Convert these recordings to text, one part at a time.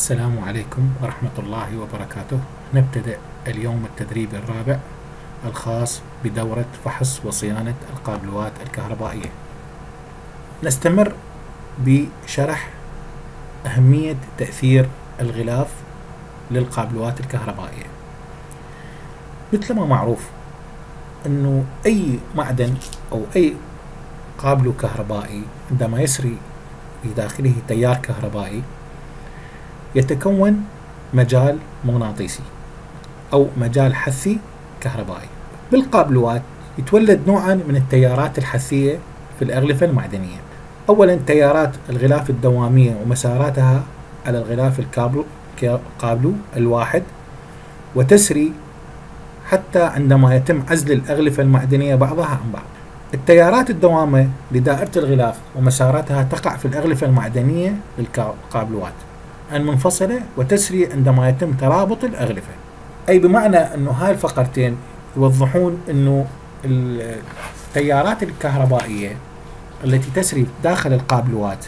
السلام عليكم ورحمة الله وبركاته. نبتدأ اليوم التدريب الرابع الخاص بدورة فحص وصيانة القابلوات الكهربائية. نستمر بشرح أهمية تأثير الغلاف للقابلوات الكهربائية. مثل ما معروف أنه أي معدن أو أي قابلو كهربائي عندما يسري بداخله تيار كهربائي يتكون مجال مغناطيسي أو مجال حثي كهربائي. بالقابلوات يتولد نوعا من التيارات الحثية في الأغلفة المعدنية. أولا تيارات الغلاف الدوامية ومساراتها على الغلاف الكابلو قابلو الواحد وتسري حتى عندما يتم عزل الأغلفة المعدنية بعضها عن بعض. التيارات الدوامة لدائرة الغلاف ومساراتها تقع في الأغلفة المعدنية للقابلوات المنفصلة وتسري عندما يتم ترابط الأغلفة. أي بمعنى أنه هاي الفقرتين يوضحون أنه التيارات الكهربائية التي تسري داخل القابلوات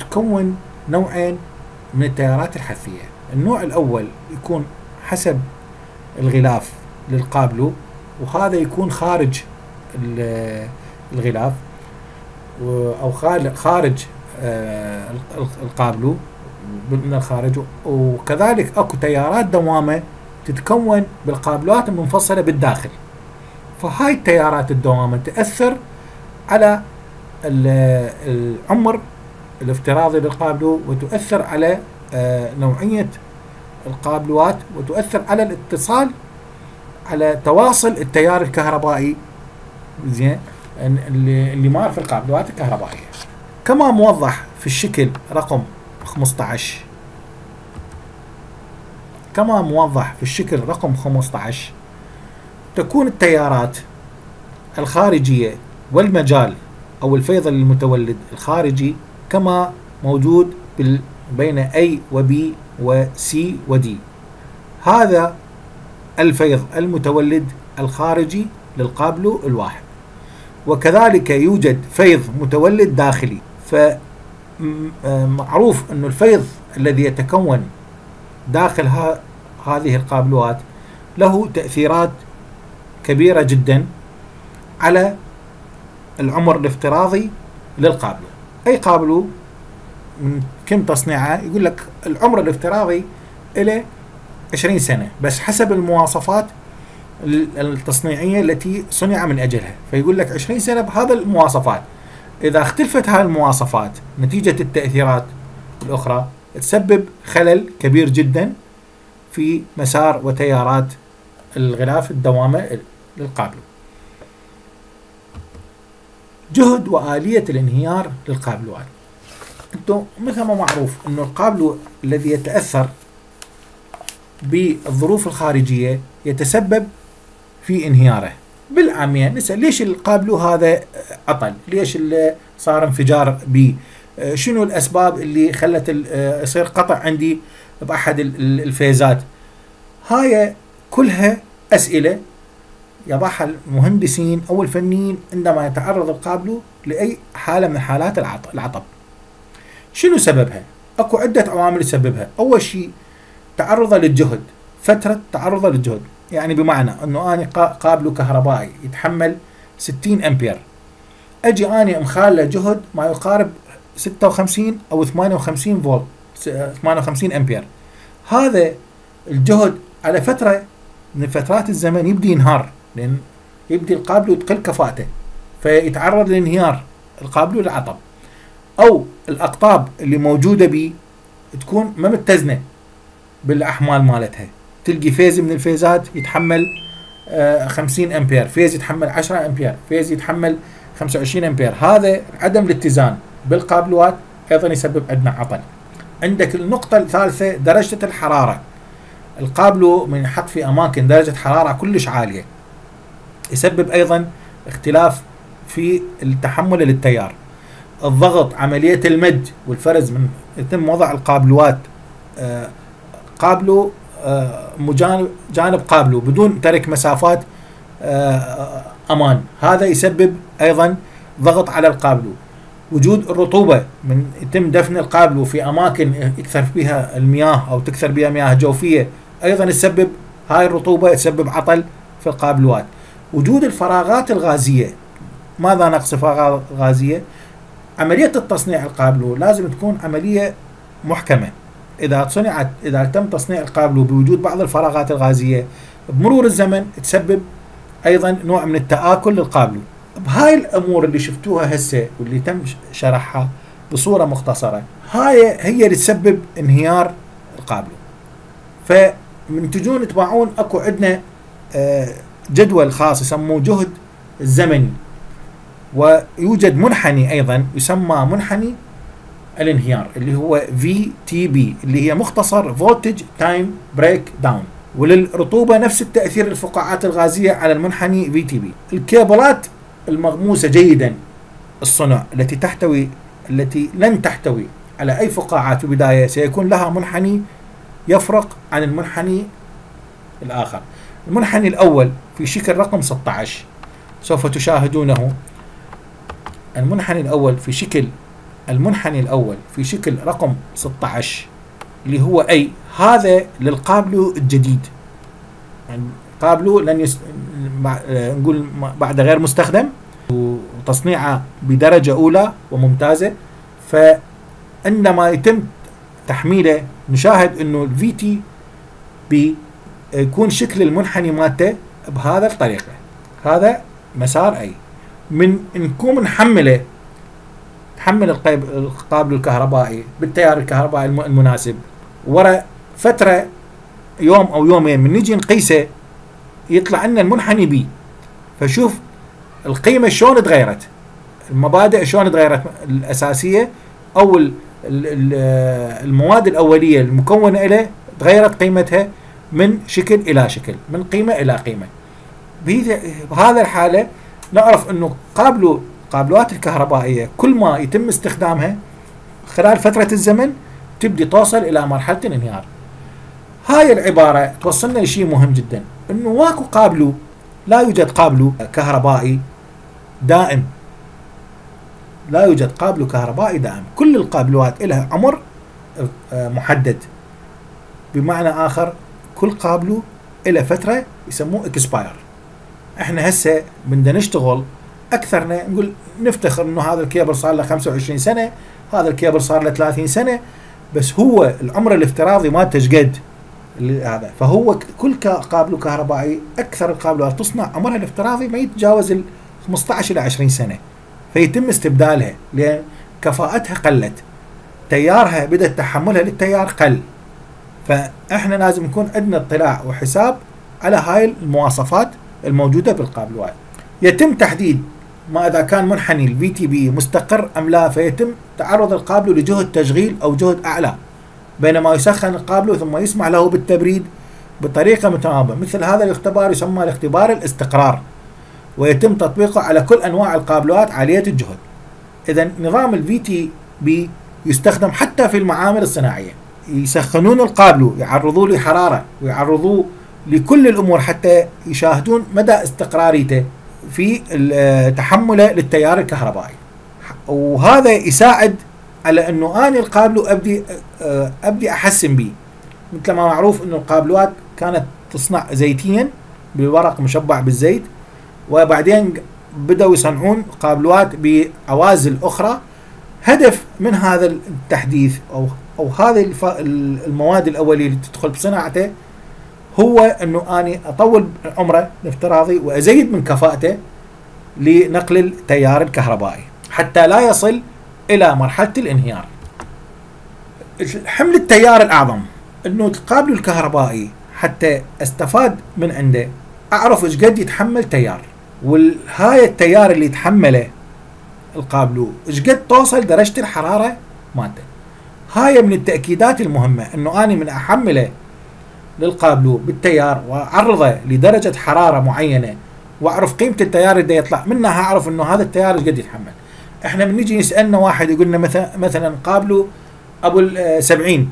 تكون نوعين من التيارات الحثية. النوع الأول يكون حسب الغلاف للقابلو وهذا يكون خارج الغلاف أو خارج آه، القابلو من الخارج. وكذلك اكو تيارات دوامة تتكون بالقابلات المنفصلة بالداخل. فهاي التيارات الدوامة تأثر على العمر الافتراضي للقابلو وتؤثر على آه، نوعية القابلوات وتؤثر على الاتصال على تواصل التيار الكهربائي. زين اللي مار في القابلوات الكهربائية. كما موضح في الشكل رقم 15 كما موضح في الشكل رقم 15 تكون التيارات الخارجية والمجال أو الفيض المتولد الخارجي كما موجود بين A و B و C و D. هذا الفيض المتولد الخارجي للقابلو الواحد. وكذلك يوجد فيض متولد داخلي ف معروف أن الفيض الذي يتكون داخل ها هذه القابلوات له تأثيرات كبيرة جدا على العمر الافتراضي للقابلو أي قابلو من كم تصنيعه؟ يقول لك العمر الافتراضي إلى 20 سنة بس حسب المواصفات التصنيعية التي صنع من أجلها. فيقول لك 20 سنة بهذا المواصفات. إذا اختلفت هذه المواصفات نتيجة التأثيرات الأخرى تسبب خلل كبير جدا في مسار وتيارات الغلاف الدوامة للقابلو جهد وآلية الانهيار للقابلوات أنتم مثل ما معروف إنه القابلو الذي يتأثر بالظروف الخارجية يتسبب في انهياره. بالعامية. نسأل ليش القابلو هذا عطل ليش اللي صار انفجار بي؟ آه، شنو الأسباب اللي خلت آه، يصير قطع عندي بأحد الفيزات؟ هاي كلها أسئلة يضعها المهندسين أو الفنيين عندما يتعرض القابلو لأي حالة من حالات العطب. شنو سببها؟ أكو عدة عوامل تسببها، أول شيء تعرضه للجهد، فترة تعرضه للجهد، يعني بمعنى إنه آني قابله كهربائي يتحمل 60 أمبير. أجي آني مخاله جهد ما يقارب 56 أو 58 فولت 58 أمبير. هذا الجهد على فترة من فترات الزمن يبدي ينهار لأن يبدي القابلو تقل كفاءته فيتعرض لانهيار القابلو للعطب أو الأقطاب اللي موجودة بي تكون ما متزنة بالأحمال مالتها. تلقي phase من الفيزات يتحمل 50 آه، أمبير phase يتحمل 10 أمبير phase يتحمل 25 أمبير. هذا عدم الاتزان بالقابلوات أيضا يسبب عندنا عطل. عندك النقطة الثالثة درجة الحرارة. القابلو من يحط في أماكن درجة حرارة كلش عالية. يسبب أيضا اختلاف في التحمل للتيار. الضغط عملية المد والفرز من يتم وضع القابلوات. آه، قابلو آه، مجانب جانب قابله بدون ترك مسافات آه، أمان. هذا يسبب أيضا ضغط على القابلو وجود الرطوبة من يتم دفن القابلو في أماكن يكثر فيها المياه أو تكثر بها مياه جوفية أيضا تسبب هاي الرطوبة تسبب عطل في القابلوات. وجود الفراغات الغازية ماذا نقص فراغات غازية؟ عملية التصنيع القابلو لازم تكون عملية محكمة. إذا صنعت إذا تم تصنيع القابلو بوجود بعض الفراغات الغازية بمرور الزمن تسبب أيضا نوع من التآكل للقابلو بهاي الأمور اللي شفتوها هسه واللي تم شرحها بصورة مختصرة هاي هي اللي تسبب انهيار القابلو فمن تجون تباعون أكو عندنا آه، جدول خاص يسموه جهد الزمني. ويوجد منحني أيضا يسمى منحني الانهيار اللي هو VTB اللي هي مختصر voltage time breakdown وللرطوبة نفس التأثير الفقاعات الغازية على المنحني VTB الكيبلات المغموسة جيدا الصنع التي تحتوي التي لن تحتوي على أي فقاعات في البداية سيكون لها منحني يفرق عن المنحني الآخر. المنحني الأول في شكل رقم 16 سوف تشاهدونه. المنحني الأول في شكل المنحني الأول في شكل رقم 16 اللي هو أي هذا للقابلو الجديد. يعني قابلو لن يس... نقول بعد غير مستخدم وتصنيعه بدرجة أولى وممتازة. فعندما يتم تحميله نشاهد إنه ال VT بيكون شكل المنحني مالته بهذا الطريقة. هذا مسار أي. من نكون نحمله تحمل القابل الكهربائي بالتيار الكهربائي المناسب. ورا فترة يوم أو يومين من نجي نقيسة يطلع لنا المنحني بي. فشوف القيمة شلون تغيرت. المبادئ شلون تغيرت. الأساسية أو المواد الأولية المكونة له تغيرت قيمتها من شكل إلى شكل من قيمة إلى قيمة. بهذا الحالة نعرف إنه قابلوا قابلوات الكهربائية كل ما يتم استخدامها خلال فترة الزمن تبدي توصل إلى مرحلة الانهيار. هاي العبارة توصلنا لشيء مهم جدا إنه واكو قابلو لا يوجد قابلو كهربائي دائم. لا يوجد قابلو كهربائي دائم. كل القابلوات لها عمر آه، محدد. بمعنى آخر كل قابلو له فترة يسموه expire إحنا هسه بدنا نشتغل أكثرنا نقول نفتخر إنه هذا الكيبل صار له 25 سنة هذا الكيبل صار له 30 سنة بس هو العمر الافتراضي مالته قد هذا فهو كل قابل كهربائي أكثر القابلات تصنع. عمرها الافتراضي ما يتجاوز ال 15 إلى 20 سنة. فيتم استبدالها لأن كفاءتها قلت. تيارها بدا تحملها للتيار قل. فإحنا لازم يكون عندنا اطلاع وحساب على هاي المواصفات الموجودة بالقابلوات يتم تحديد ما إذا كان منحني ال VTB مستقر أم لا فيتم تعرض القابلو لجهد تشغيل أو جهد أعلى بينما يسخن القابلو ثم يسمح له بالتبريد بطريقة متناوبة. مثل هذا الاختبار يسمى الاختبار الاستقرار ويتم تطبيقه على كل أنواع القابلوات عالية الجهد. إذا نظام ال VT بي يستخدم حتى في المعامل الصناعية. يسخنون القابلو يعرضوه لحرارة ويعرضوه لكل الأمور حتى يشاهدون مدى استقراريته. في تحمله للتيار الكهربائي. وهذا يساعد على أنه آني القابلو أبدي أبدي أحسن به مثل ما معروف أنه القابلوات كانت تصنع زيتيا بالورق مشبع بالزيت وبعدين بدأوا يصنعون قابلوات بعوازل أخرى. هدف من هذا التحديث أو أو هذه المواد الأولية اللي تدخل بصناعته هو أنه أني أطول عمره الافتراضي وأزيد من كفاءته لنقل التيار الكهربائي حتى لا يصل إلى مرحلة الانهيار. حمل التيار الأعظم أنه القابل الكهربائي حتى أستفاد من عنده أعرف إيش قد يتحمل تيار وهاي التيار اللي يتحمله القابلو إيش قد توصل درجة الحرارة مالته. هاي من التأكيدات المهمة أنه أني من أحمله للقابلو بالتيار واعرضه لدرجة حرارة معينة وأعرف قيمة التيار اللي يطلع. منها أعرف إنه هذا التيار إيش قد يتحمل. إحنا من نجي يسالنا واحد يقول لنا مثلا مثلا قابلو أبو ال 70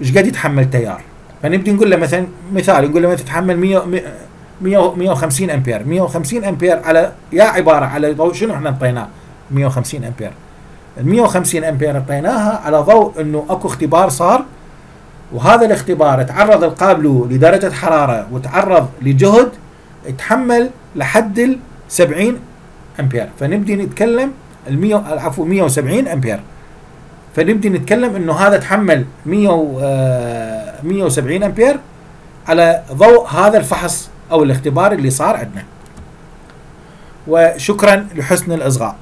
إيش قد يتحمل تيار؟ فنبدي نقول له مثلا مثال نقول له تتحمل 100 100 150 أمبير. 150 أمبير على يا عبارة على شنو إحنا انطيناه 150 أمبير. ال 150 أمبير اعطيناها على ضوء إنه أكو اختبار صار وهذا الاختبار تعرض القابلو لدرجة حرارة وتعرض لجهد تحمل لحد ال 70 أمبير. فنبدي نتكلم ال 100 عفوا 170 أمبير. فنبدي نتكلم إنه هذا تحمل 100 170 أمبير على ضوء هذا الفحص أو الاختبار اللي صار عندنا. وشكرا لحسن الإصغاء.